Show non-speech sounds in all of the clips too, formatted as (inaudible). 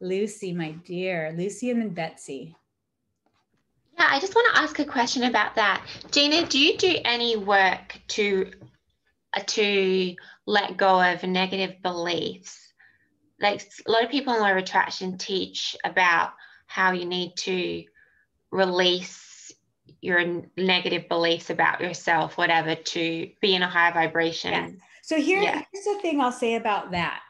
Lucy, my dear. Lucy and then Betsy. Yeah, I just want to ask a question about that. Gina, do you do any work to uh, to let go of negative beliefs? Like a lot of people in law of attraction teach about how you need to release your negative beliefs about yourself, whatever, to be in a higher vibration. Yes. So here, yeah. here's the thing I'll say about that.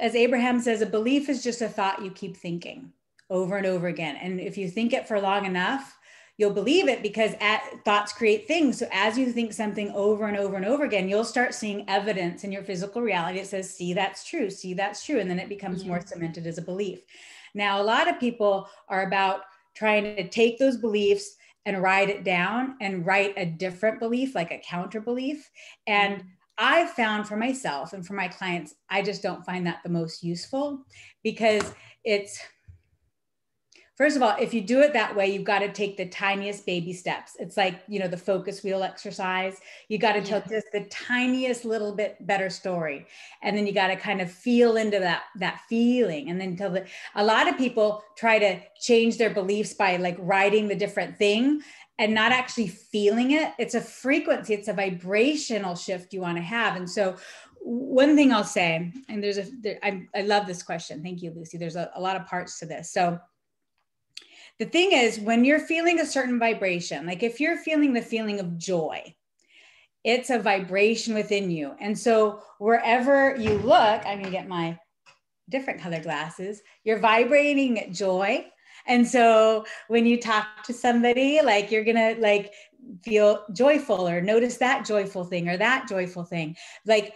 As Abraham says, a belief is just a thought you keep thinking over and over again. And if you think it for long enough, you'll believe it because at, thoughts create things. So as you think something over and over and over again, you'll start seeing evidence in your physical reality that says, see, that's true, see, that's true. And then it becomes more cemented as a belief. Now, a lot of people are about trying to take those beliefs and write it down and write a different belief, like a counter belief. And mm-hmm. I've found for myself and for my clients, I just don't find that the most useful because it's, first of all, if you do it that way, you've got to take the tiniest baby steps. It's like, you know, the focus wheel exercise. You got to tell just the tiniest little bit better story. And then you got to kind of feel into that, that feeling. And then tell the, a lot of people try to change their beliefs by like writing the different thing and not actually feeling it. It's a frequency, it's a vibrational shift you want to have. And so one thing I'll say, and there's a, there, I, I love this question. Thank you, Lucy. There's a, a lot of parts to this. So the thing is, when you're feeling a certain vibration, like if you're feeling the feeling of joy, it's a vibration within you. And so wherever you look, I'm gonna get my different color glasses, you're vibrating joy. And so when you talk to somebody, like you're gonna like feel joyful or notice that joyful thing or that joyful thing. Like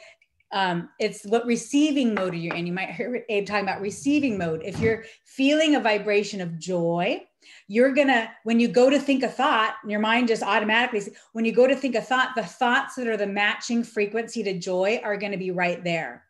um, it's what receiving mode you're in. You might hear Abe talking about receiving mode. If you're feeling a vibration of joy, you're gonna when you go to think a thought your mind just automatically when you go to think a thought the thoughts that are the matching frequency to joy are going to be right there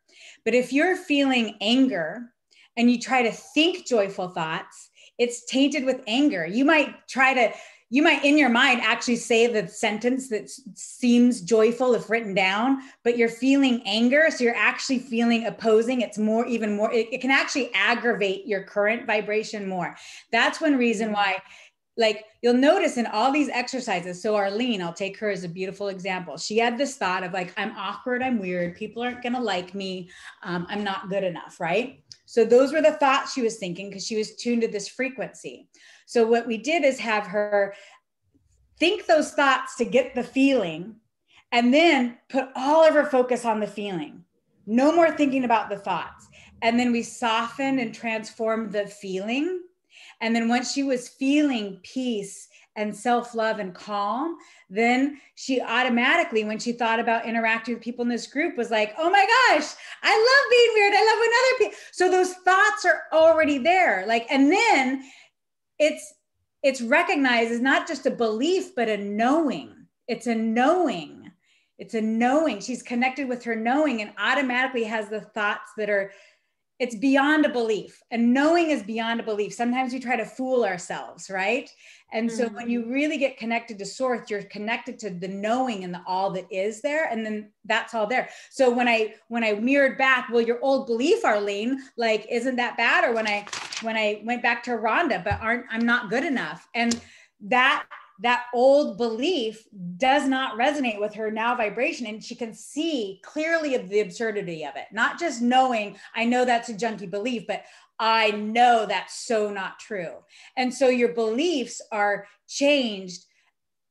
but if you're feeling anger and you try to think joyful thoughts it's tainted with anger. You might try to you might in your mind actually say the sentence that seems joyful if written down but you're feeling anger so you're actually feeling opposing. It's more even more it, it can actually aggravate your current vibration more. That's one reason why like you'll notice in all these exercises so arlene i'll take her as a beautiful example. She had this thought of like i'm awkward i'm weird people aren't going to like me um, i'm not good enough right so those were the thoughts she was thinking because she was tuned to this frequency so what we did is have her think those thoughts to get the feeling and then put all of her focus on the feeling. No more thinking about the thoughts. And then we softened and transformed the feeling. And then once she was feeling peace and self love and calm, then she automatically, when she thought about interacting with people in this group, was like, oh my gosh, I love being weird. I love when other people. So those thoughts are already there. Like, and then it's it's recognized as not just a belief but a knowing it's a knowing it's a knowing she's connected with her knowing and automatically has the thoughts that are it's beyond a belief and knowing is beyond a belief sometimes we try to fool ourselves right and mm-hmm. so when you mm-hmm. really get connected to source you're connected to the knowing and the all that is there and then that's all there so when i when i mirrored back well your old belief arlene like isn't that bad or when i when i went back to rhonda but aren't i'm not good enough and that that old belief does not resonate with her now vibration and she can see clearly the absurdity of it. Not just knowing i know that's a junky belief but i know that's so not true. And so your beliefs are changed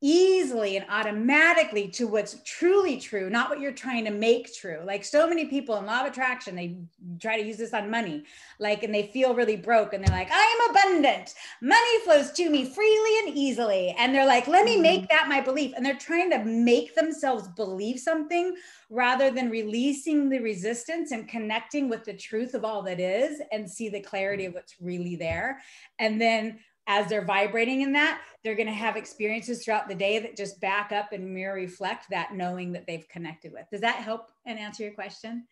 easily and automatically to what's truly true, not what you're trying to make true. Like so many people in law of attraction, they try to use this on money, like, and they feel really broke and they're like, I am abundant. Money flows to me freely and easily. And they're like, let me make mm-hmm. that my belief. And they're trying to make themselves believe something rather than releasing the resistance and connecting with the truth of all that is and see the clarity of what's really there. And then as they're vibrating in that, they're going to have experiences throughout the day that just back up and mirror reflect that knowing that they've connected with. Does that help and answer your question?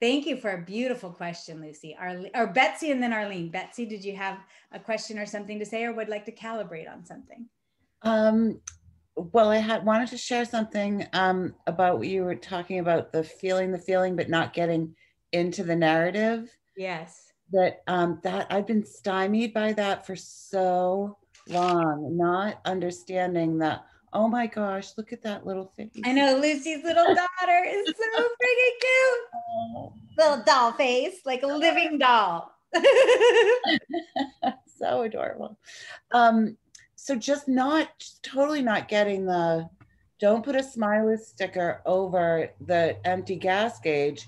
Thank you for a beautiful question, Lucy. Arlene, or Betsy and then Arlene. Betsy, did you have a question or something to say or would like to calibrate on something? Um, well, I had wanted to share something um, about what you were talking about the feeling the feeling, but not getting into the narrative Yes. That um that I've been stymied by that for so long, not understanding that oh my gosh, look at that little face. I know Lucy's little (laughs) daughter is so freaking cute. Oh, Little doll face, like a living doll. (laughs) so adorable. Um, so just not just totally not getting the don't put a smiley sticker over the empty gas gauge.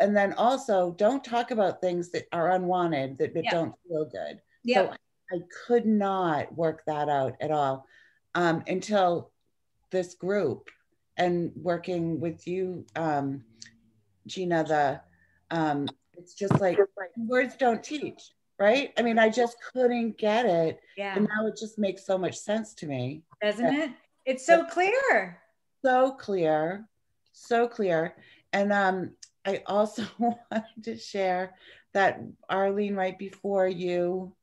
And then also don't talk about things that are unwanted that, that Yeah. don't feel good. yeah. So I could not work that out at all um, until this group and working with you, um, Gina. The um, it's just like words don't teach, right? I mean, I just couldn't get it, Yeah. and now it just makes so much sense to me. Doesn't it? It's so clear. So clear, so clear, and um, I also (laughs) wanted to share that Arlene, right before you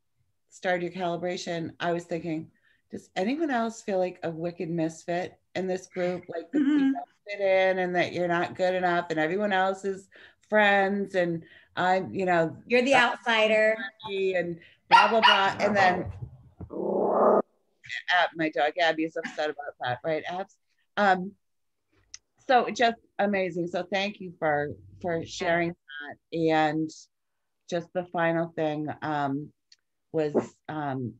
started your calibration, I was thinking, does anyone else feel like a wicked misfit in this group? Like that you Mhm. don't fit in and that you're not good enough and everyone else is friends and I'm, you know, You're the outsider. and blah, blah, blah. And then (laughs) Ab, my dog Abby is upset about that, right, Abs? Um, so just amazing. So thank you for for sharing that. And just the final thing um, was um,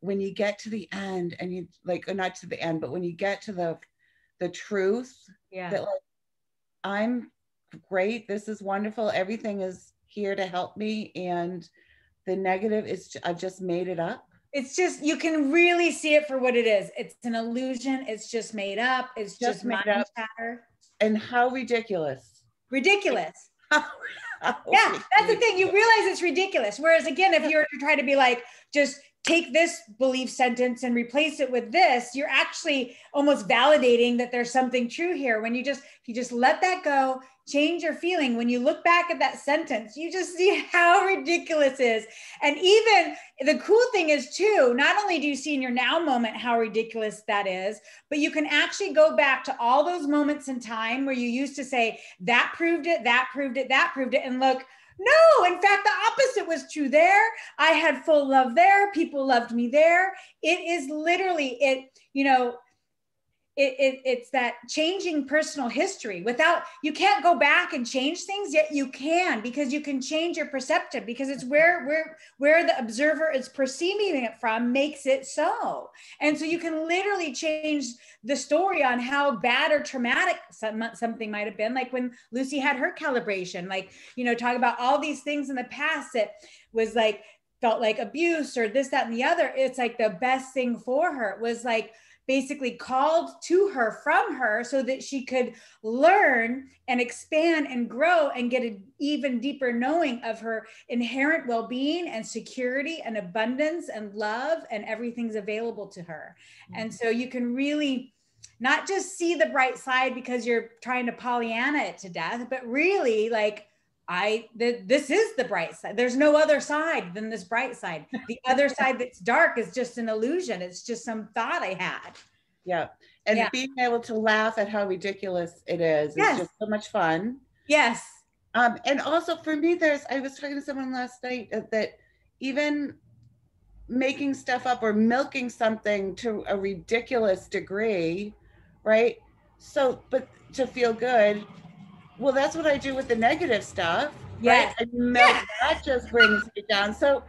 when you get to the end, and you like, not to the end, but when you get to the the truth Yeah. that like I'm great, this is wonderful, everything is here to help me, and the negative is I've just made it up. It's just you can really see it for what it is. It's an illusion. It's just made up. It's Just just, made mind up. chatter. And how ridiculous. Ridiculous. (laughs) How- Yeah, that's the thing. You realize it's ridiculous. Whereas again, if you were to try to be like, just take this belief sentence and replace it with this, you're actually almost validating that there's something true here. When you just you just let that go, change your feeling. When you look back at that sentence, you just see (laughs) how ridiculous it is. And even the cool thing is too, not only do you see in your now moment how ridiculous that is, but you can actually go back to all those moments in time where you used to say that proved it, that proved it, that proved it, and look. No, in fact, the opposite was true there. I had full love there. People loved me there. It is literally it, you know, it, it, it's that changing personal history. Without you can't go back and change things yet you can because you can change your perceptive because it's where where where the observer is perceiving it from makes it so. And so you can literally change the story on how bad or traumatic some, something might have been like when lucy had her calibration like you know talk about all these things in the past that was like felt like abuse or this that and the other. It's like the best thing for her it was like basically called to her from her so that she could learn and expand and grow and get an even deeper knowing of her inherent well-being and security and abundance and love and everything's available to her. Mm-hmm. And so you can really not just see the bright side because you're trying to pollyanna it to death but really like I th- this is the bright side. There's no other side than this bright side. (laughs) The other side that's dark is just an illusion. It's just some thought I had. Yeah. And Yeah. being able to laugh at how ridiculous it is Yes. is just so much fun. Yes. Um, and also for me, there's, I was talking to someone last night uh, that even making stuff up or milking something to a ridiculous degree, right? So, but to feel good, well, that's what I do with the negative stuff. Yes. Right? Milk, that just brings me down. So,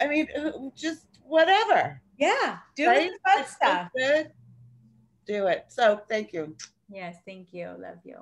I mean, just whatever. Yeah. Do right? the fun If it feels stuff. Good. Do it. So, thank you. Yes. Thank you. Love you.